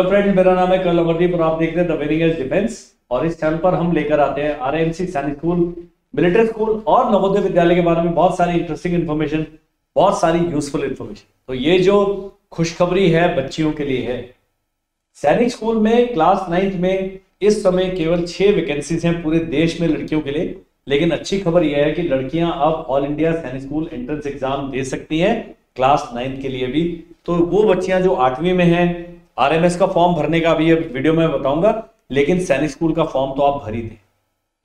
Hello friends, मेरा नाम है कल अमरदीप और आप देख रहे हैं द डिफेंस। और इस चैनल पर हम लेकर आते हैं आर एम सी सैनिक स्कूल मिलिट्री स्कूल और नवोदय विद्यालय के बारे में बहुत सारी इंटरेस्टिंग इन्फॉर्मेशन बहुत सारी यूजफुल इन्फॉर्मेशन तो ये जो खुशखबरी है बच्चियों के लिए है सैनिक स्कूल में क्लास नाइन्थ में इस समय केवल छह वैकेंसीज हैं पूरे देश में लड़कियों के लिए। लेकिन अच्छी खबर यह है कि लड़कियाँ अब all India Sainik school entrance exam दे सकती हैं क्लास नाइन्थ के लिए भी। तो वो बच्चियाँ जो आठवीं में हैं आरएमएस का फॉर्म भरने का भी वीडियो में बताऊँगा, लेकिन सैनिक स्कूल का फॉर्म तो आप भर ही दें।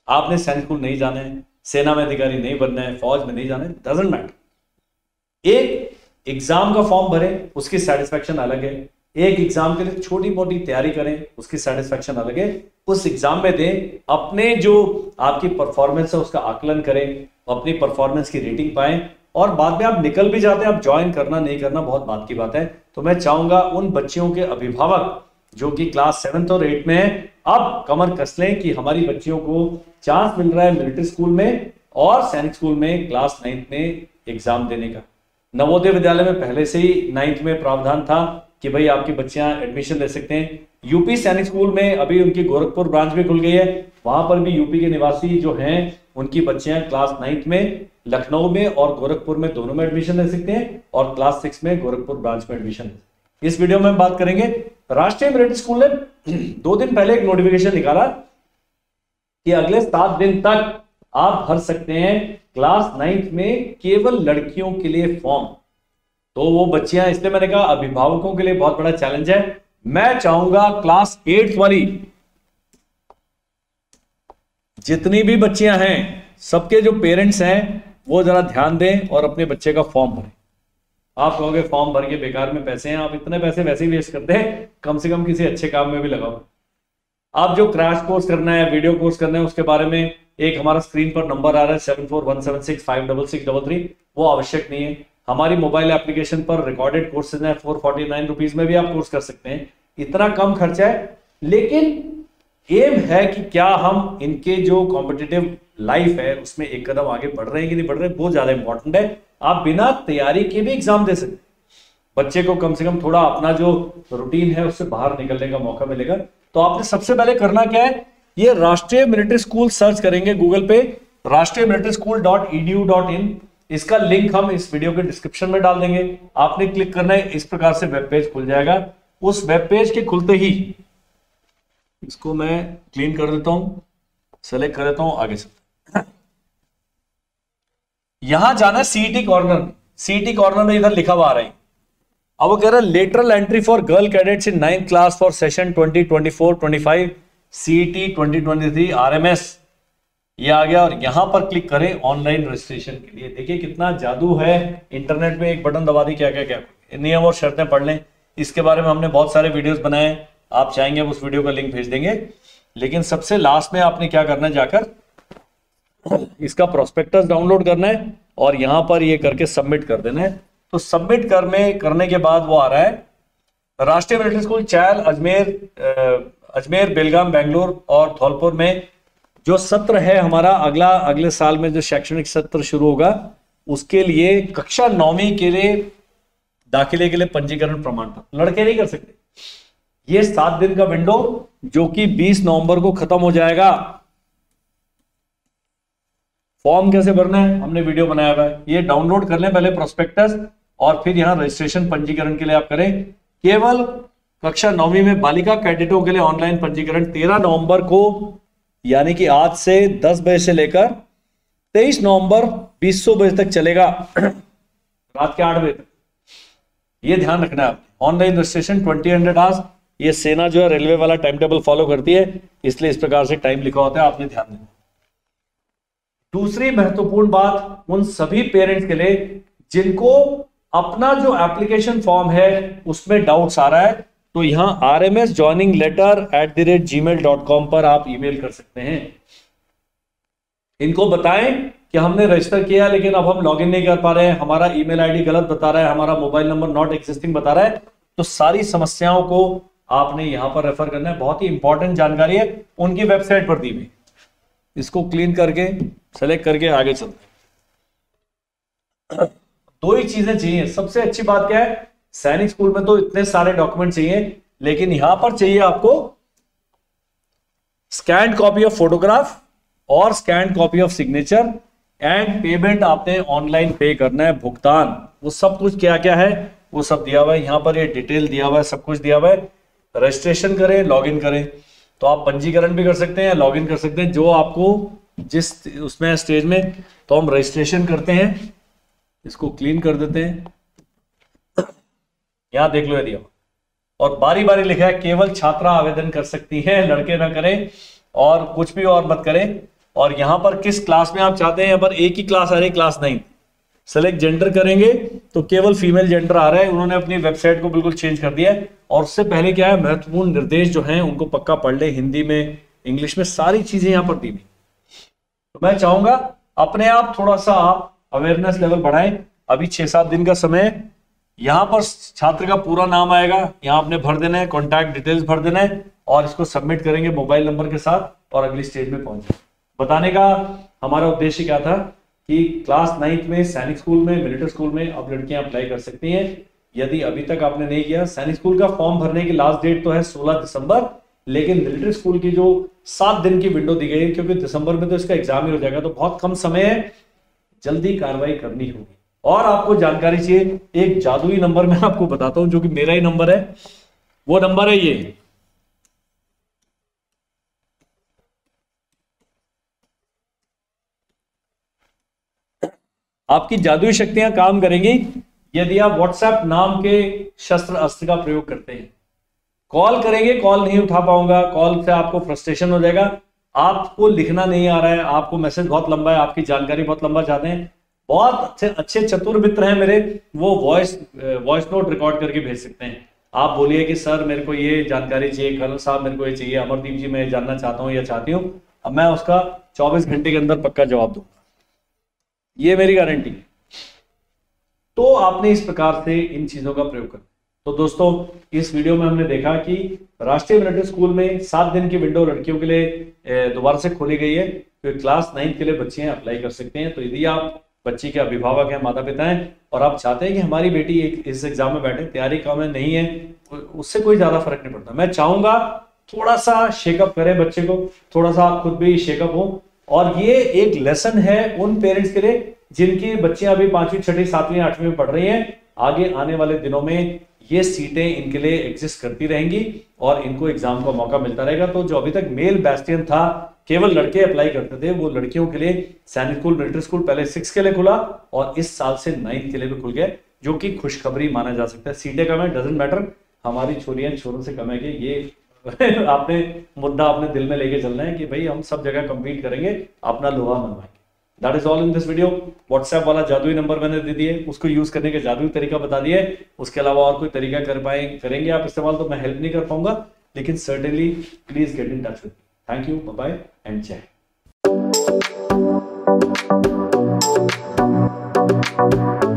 आपने सैनिक स्कूल नहीं जाना है, सेना में अधिकारी नहीं बनना है, फौज में नहीं जाना डजेंट मैटर एक एग्ज़ाम का फॉर्म भरें, उसकी सेटिस्फेक्शन अलग है। एक एग्ज़ाम के लिए छोटी मोटी तैयारी करें, उसकी सेटिस्फेक्शन अलग है। उस एग्ज़ाम में दें, अपने जो आपकी परफॉर्मेंस है, उसका आकलन करें, अपनी परफॉर्मेंस की रेटिंग पाएँ और बाद में आप निकल भी जाते हैं, आप ज्वाइन करना, नहीं करना बहुत बात की बात है। तो मैं चाहूँगा उन बच्चियों के अभिभावक जो कि क्लास सेवेंथ और एट में है अब कमर कस लें कि हमारी बच्चियों को चांस मिल रहा है मिलिट्री स्कूल में और सैनिक स्कूल में क्लास नाइन्थ में एग्ज़ाम देने का। नवोदय विद्यालय में पहले से ही नाइन्थ में प्रावधान था कि भाई आपकी बच्चियाँ एडमिशन ले सकते हैं। यूपी सैनिक स्कूल में अभी उनकी गोरखपुर ब्रांच भी खुल गई है। वहाँ पर भी यूपी के निवासी जो हैं, उनकी बच्चियाँ क्लास नाइन्थ में लखनऊ में और गोरखपुर में दोनों में एडमिशन ले सकते हैं और क्लास सिक्स में गोरखपुर ब्रांच में एडमिशन इस वीडियो में हम बात करेंगे, राष्ट्रीय मेरिट स्कूल ने दो दिन पहले एक नोटिफिकेशन निकाला कि अगले सात दिन तक आप भर सकते हैं क्लास नाइन्थ में केवल लड़कियों के लिए फॉर्म तो वो बच्चियाँ, इसलिए मैंने कहा अभिभावकों के लिए बहुत बड़ा चैलेंज है। मैं चाहूँगा क्लास एट वाली, जितनी भी बच्चियाँ हैं, सबके जो पेरेंट्स हैं वो जरा ध्यान दें और अपने बच्चे का फॉर्म भरें। आप कहोगे फॉर्म भर के बेकार में पैसे हैं, आप इतने पैसे वैसे ही वेस्ट करते हैं, कम से कम किसी अच्छे काम में भी लगाओ। आप जो क्रैश कोर्स करना है वीडियो कोर्स करना है, उसके बारे में एक हमारा स्क्रीन पर नंबर आ रहा है seven four one seven six five double six double three वो आवश्यक नहीं है। हमारी मोबाइल एप्लीकेशन पर रिकॉर्डेड कोर्सेज हैं फोर फोर्टी नाइन रुपीज़ में भी आप कोर्स कर सकते हैं। इतना कम खर्चा है, लेकिन एम है कि क्या हम इनके जो कॉम्पिटेटिव लाइफ है, उसमें एक कदम आगे बढ़ रहे हैं कि नहीं बढ़ रहे बहुत ज़्यादा इंपॉर्टेंट है। आप बिना तैयारी के भी एग्ज़ाम दे सकते बच्चे को कम से कम थोड़ा अपना जो रूटीन है, उससे बाहर निकलने का मौका मिलेगा। तो आपने सबसे पहले करना क्या है? ये राष्ट्रीय मिलिट्री स्कूल सर्च करेंगे गूगल पे, राष्ट्रीय military school dot E D dot in इसका लिंक हम इस वीडियो के डिस्क्रिप्शन में डाल देंगे। आपने क्लिक करना है, इस प्रकार से वेब पेज खुल जाएगा। उस वेब पेज के खुलते ही इसको मैं क्लीन कर देता हूँ सेलेक्ट कर देता हूँ, आगे से यहाँ जाना है सीटी कॉर्नर सीटी कॉर्नर में इधर लिखा हुआ आ रहा है। अब वो कह रहा है lateral entry for girl cadets in ninth class for session 2024 25 सीटी 2023 आरएमएस ये आ गया और यहाँ पर क्लिक करें ऑनलाइन रजिस्ट्रेशन के लिए। देखिए कितना जादू है। इंटरनेट में एक बटन दबा दी क्या क्या क्या नियम और शर्तें पढ़ लें। इसके बारे में हमने बहुत सारे वीडियोस बनाए आप चाहेंगे उस वीडियो का लिंक भेज देंगे। लेकिन सबसे लास्ट में आपने क्या करना है जाकर इसका प्रोस्पेक्टस डाउनलोड करना है और यहाँ पर ये करके सबमिट कर देना है। तो सबमिट करने करने के बाद वो आ रहा है। राष्ट्रीय मिलिट्री स्कूल चैल, अजमेर अजमेर, बेलगाम, बेंगलोर और धौलपुर में जो सत्र है हमारा, अगला, अगले साल में जो शैक्षणिक सत्र शुरू होगा, उसके लिए कक्षा नौवीं के लिए दाखिले के लिए पंजीकरण प्रमाण पत्र। लड़के नहीं कर सकते। ये सात दिन का विंडो जो कि 20 नवंबर को खत्म हो जाएगा। फॉर्म कैसे भरना है? हमने वीडियो बनाया हुआ है। ये डाउनलोड कर लें पहले प्रोस्पेक्टस और फिर यहाँ रजिस्ट्रेशन पंजीकरण के लिए आप करें। केवल कक्षा नौवीं में बालिका कैडेटों के लिए ऑनलाइन पंजीकरण 13 नवंबर को, यानी कि आज से 10 बजे से लेकर 23 नवंबर 20 बजे तक चलेगा। रात के आठ बजे तक। ये ध्यान रखना है online registration twenty hundred hours ये सेना जो है रेलवे वाला टाइम टेबल फॉलो करती है, इसलिए इस प्रकार से टाइम लिखा होता है, आपने ध्यान देना। दूसरी महत्वपूर्ण बात उन सभी पेरेंट्स के लिए जिनको अपना जो एप्लीकेशन फॉर्म है, उसमें डाउट्स आ रहा है तो यहाँ R M S joining letter at the rate Gmail dot com पर आप ईमेल कर सकते हैं। इनको बताएँ कि हमने रजिस्टर किया, लेकिन अब हम लॉगिन नहीं कर पा रहे हैं। हमारा ईमेल आईडी गलत बता रहा है, हमारा मोबाइल नंबर नॉट एक्सिस्टिंग बता रहा है। तो सारी समस्याओं को आपने यहाँ पर रेफर करना है। बहुत ही इंपॉर्टेंट जानकारी है। उनकी वेबसाइट पर दी हुई। इसको क्लीन करके सेलेक्ट करके आगे चलते दो ही चीज़ें चाहिए। सबसे अच्छी बात क्या है? सैनिक स्कूल में तो इतने सारे डॉक्यूमेंट चाहिए, लेकिन यहाँ पर चाहिए आपको स्कैन कॉपी ऑफ़ फोटोग्राफ और scan copy of signature and payment आपने ऑनलाइन पे करना है, भुगतान। वो सब कुछ क्या क्या है? वो सब दिया हुआ है। यहाँ पर ये डिटेल दिया हुआ है, सब कुछ दिया हुआ है। रजिस्ट्रेशन करें लॉगिन करें। तो आप पंजीकरण भी कर सकते हैं लॉगिन कर सकते हैं। जो आपको जिस उसमें स्टेज में तो हम रजिस्ट्रेशन करते हैं, इसको क्लीन कर देते हैं। यहाँ देख लो यदि और बारी बारी लिखा है, केवल छात्रा आवेदन कर सकती है, लड़के ना करें और कुछ भी और मत करें। और यहाँ पर किस क्लास में आप चाहते हैं, यहाँ पर एक ही क्लास आ रही क्लास नाइन सेलेक्ट जेंडर करेंगे तो केवल फीमेल जेंडर आ रहा है, उन्होंने अपनी वेबसाइट को बिल्कुल चेंज कर दिया है। और उससे पहले क्या है, महत्वपूर्ण निर्देश जो हैं, उनको पक्का पढ़ ले, हिंदी में, इंग्लिश में, सारी चीज़ें यहाँ पर दी हुई। तो मैं चाहूँगा अपने आप थोड़ा सा आप अवेयरनेस लेवल बढ़ाएँ। अभी छह सात दिन का समय। यहाँ पर छात्र का पूरा नाम आएगा। यहाँ आपने भर देना है कॉन्टैक्ट डिटेल्स भर देना है और इसको सबमिट करेंगे मोबाइल नंबर के साथ और अगली स्टेज में पहुँचे। बताने का हमारा उद्देश्य क्या था कि क्लास नाइन्थ में सैनिक स्कूल में मिलिट्री स्कूल में अब लड़कियाँ अप्लाई कर सकती हैं। यदि अभी तक आपने नहीं किया, सैनिक स्कूल का फॉर्म भरने की लास्ट डेट तो है 16 दिसंबर। लेकिन मिलिट्री स्कूल की जो सात दिन की विंडो दी गई है, क्योंकि दिसंबर में तो इसका एग्ज़ाम ही हो जाएगा तो बहुत कम समय है जल्दी कार्रवाई करनी होगी। और आपको जानकारी चाहिए, एक जादुई नंबर मैं आपको बताता हूँ, जो कि मेरा ही नंबर है। वो नंबर है ये। आपकी जादुई शक्तियाँ काम करेंगी, यदि आप व्हाट्सएप नाम के शस्त्र अस्त्र का प्रयोग करते हैं। कॉल करेंगे कॉल नहीं उठा पाऊँगा कॉल से आपको फ्रस्ट्रेशन हो जाएगा। आपको लिखना नहीं आ रहा है, आपको मैसेज बहुत लंबा है, आपकी जानकारी बहुत लंबा चाहते हैं बहुत अच्छे अच्छे चतुर मित्र हैं मेरे, वो वॉइस वॉइस नोट रिकॉर्ड करके भेज सकते हैं। आप बोलिए कि, सर, मेरे को ये जानकारी चाहिए कर्नल साहब मेरे को ये चाहिए, अमरदीप जी, मैं जानना चाहता हूँ या चाहती हूँ। अब मैं उसका 24 घंटे के अंदर पक्का जवाब दूँगा। ये मेरी गारंटी तो आपने इस प्रकार से इन चीज़ों का प्रयोग करना तो दोस्तों, इस वीडियो में हमने देखा कि राष्ट्रीय मिलिट्री स्कूल में सात दिन की विंडो लड़कियों के लिए दोबारा से खोली गई है। तो क्लास नाइन्थ के लिए बच्चे अप्लाई कर सकते हैं। तो यदि आप बच्ची के अभिभावक हैं माता पिता हैं, और आप चाहते हैं कि हमारी बेटी एक, इस एग्ज़ाम में बैठे, तैयारी कम है नहीं है उससे कोई ज़्यादा फ़र्क नहीं पड़ता। मैं चाहूँगा थोड़ा सा शेकअप करें बच्चे को थोड़ा सा आप खुद भी शेकअप हो। और ये एक लेसन है उन पेरेंट्स के लिए जिनकी बच्चियाँ अभी पांचवी, छठी, सातवीं, आठवीं में पढ़ रही हैं। आगे आने वाले दिनों में ये सीटें इनके लिए एग्जिस्ट करती रहेंगी और इनको एग्ज़ाम का मौका मिलता रहेगा। तो जो अभी तक मेल बैस्टियन था, केवल लड़के अप्लाई करते थे, वो लड़कियों के लिए सैनिक स्कूल मिलिट्री स्कूल पहले सिक्स के लिए खुला और इस साल से नाइन्थ के लिए भी खुल गया, जो कि खुशखबरी माना जा सकता है। सीटें कम है डजेंट मैटर हमारी छोरियाँ छोरों से कम है कि ये आपने, मुद्दा अपने दिल में लेके चलना है कि भाई हम सब जगह कंपीट करेंगे, अपना लोहा मनवाएँगे। That is all in this video WhatsApp वाला जादुई नंबर मैंने दे दिए। उसको यूज़ करने के जादुई तरीका बता दिए। उसके अलावा और कोई तरीका कर पाए, करेंगे आप इस्तेमाल तो मैं हेल्प नहीं कर पाऊँगा। लेकिन certainly please get in touch with thank you bye and जय Thank you.